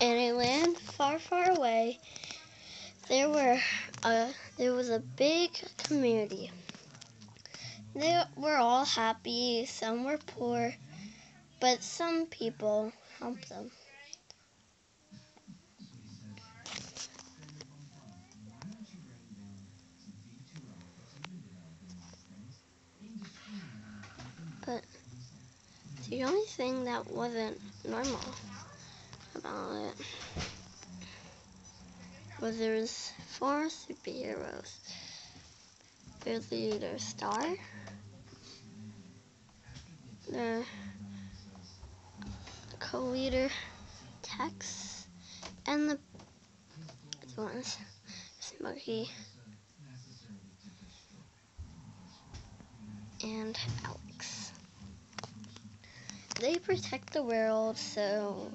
in a land far, far away, there were a, there was a big community. They were all happy, some were poor, but some people helped them. But the only thing that wasn't normal about it was there's four superheroes. There's the leader Star, the co-leader Tex, and the ones Smokey and Alex. They protect the world, so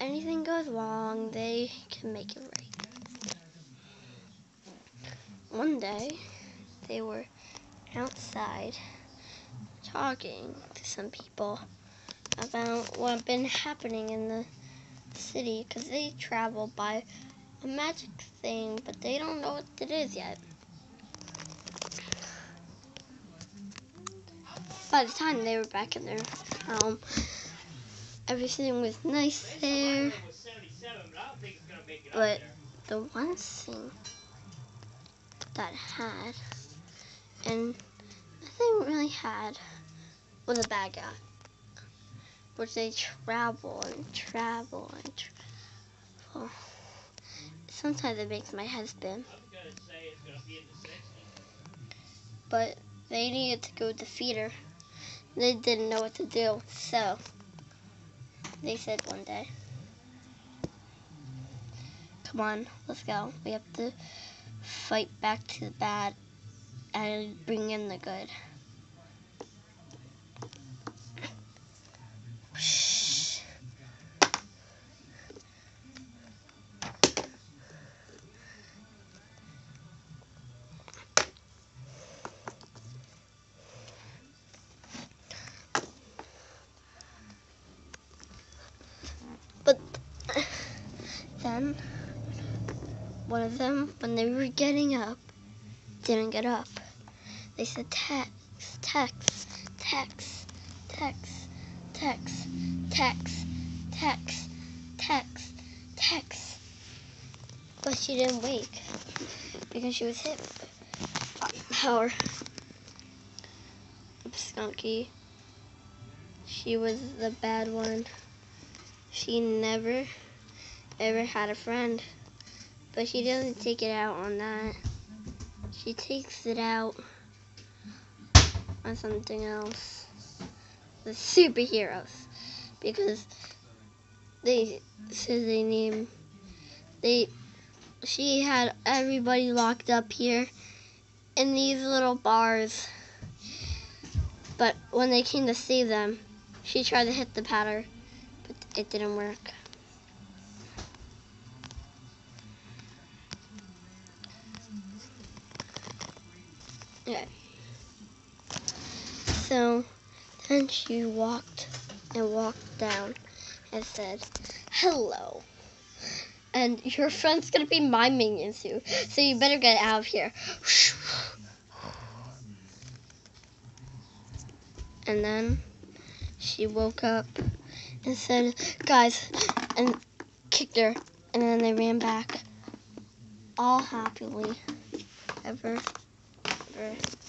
anything goes wrong, they can make it right. One day, they were outside talking to some people about what had been happening in the city because they travel by a magic thing, but they don't know what it is yet. By the time they were back in their home, everything was nice there. But the one thing that had, and nothing really had, was a bad guy. Which they travel and travel and travel. Sometimes it makes my head spin. But they needed to go defeat her. They didn't know what to do, so they said one day, Come on, let's go. We have to fight back to the bad and bring in the good. Then one of them, when they were getting up, didn't get up. They said Tex, Tex, Tex, Tex, Tex, Tex, Tex, Tex, Tex. But she didn't wake because she was hit by power. Skunky. She was the bad one. She never ever had a friend. But she doesn't take it out on that. She takes it out on something else. The superheroes. Because they said they name they she had everybody locked up here in these little bars. But when they came to save them, she tried to hit the powder, but it didn't work. Okay. So then she walked and walked down and said, Hello. And your friend's gonna be my minion soon, so you better get out of here. And then she woke up and said, Guys, and kicked her. And then they ran back all happily ever, forever.